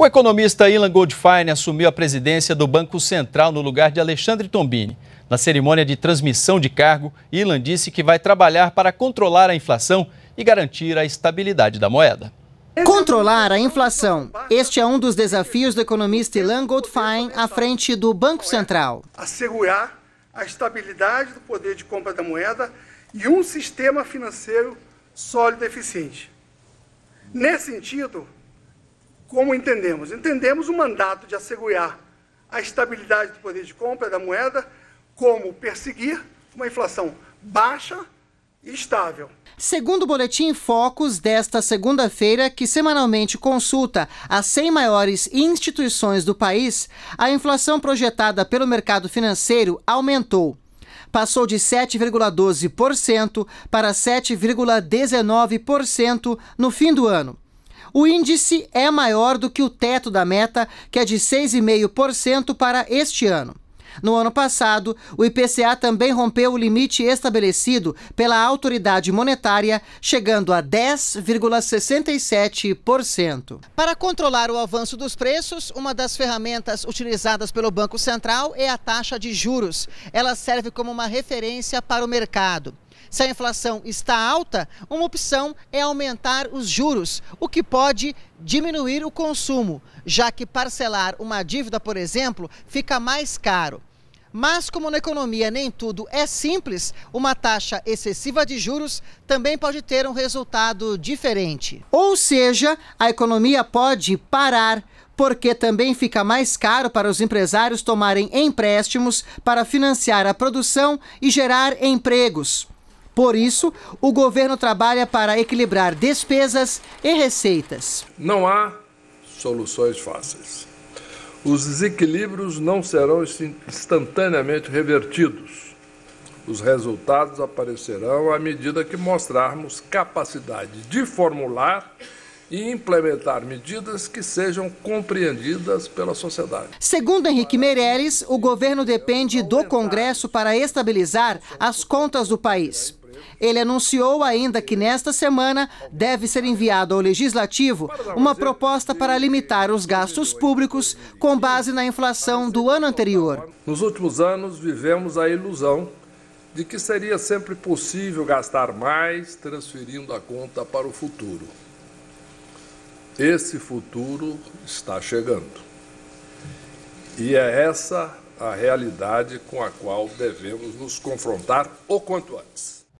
O economista Ilan Goldfein assumiu a presidência do Banco Central no lugar de Alexandre Tombini. Na cerimônia de transmissão de cargo, Ilan disse que vai trabalhar para controlar a inflação e garantir a estabilidade da moeda. Controlar a inflação. Este é um dos desafios do economista Ilan Goldfein à frente do Banco Central. Assegurar a estabilidade do poder de compra da moeda e um sistema financeiro sólido e eficiente. Nesse sentido, como entendemos? Entendemos o mandato de assegurar a estabilidade do poder de compra da moeda, como perseguir uma inflação baixa e estável. Segundo o Boletim Focus desta segunda-feira, que semanalmente consulta as 100 maiores instituições do país, a inflação projetada pelo mercado financeiro aumentou. Passou de 7,12% para 7,19% no fim do ano. O índice é maior do que o teto da meta, que é de 6,5% para este ano. No ano passado, o IPCA também rompeu o limite estabelecido pela autoridade monetária, chegando a 10,67%. Para controlar o avanço dos preços, uma das ferramentas utilizadas pelo Banco Central é a taxa de juros. Ela serve como uma referência para o mercado. Se a inflação está alta, uma opção é aumentar os juros, o que pode diminuir o consumo, já que parcelar uma dívida, por exemplo, fica mais caro. Mas, como na economia nem tudo é simples, uma taxa excessiva de juros também pode ter um resultado diferente. Ou seja, a economia pode parar porque também fica mais caro para os empresários tomarem empréstimos para financiar a produção e gerar empregos. Por isso, o governo trabalha para equilibrar despesas e receitas. Não há soluções fáceis. Os desequilíbrios não serão instantaneamente revertidos. Os resultados aparecerão à medida que mostrarmos capacidade de formular e implementar medidas que sejam compreendidas pela sociedade. Segundo Henrique Meirelles, o governo depende do Congresso para estabilizar as contas do país. Ele anunciou ainda que nesta semana deve ser enviado ao Legislativo uma proposta para limitar os gastos públicos com base na inflação do ano anterior. Nos últimos anos, vivemos a ilusão de que seria sempre possível gastar mais transferindo a conta para o futuro. Esse futuro está chegando. E é essa a realidade com a qual devemos nos confrontar o quanto antes.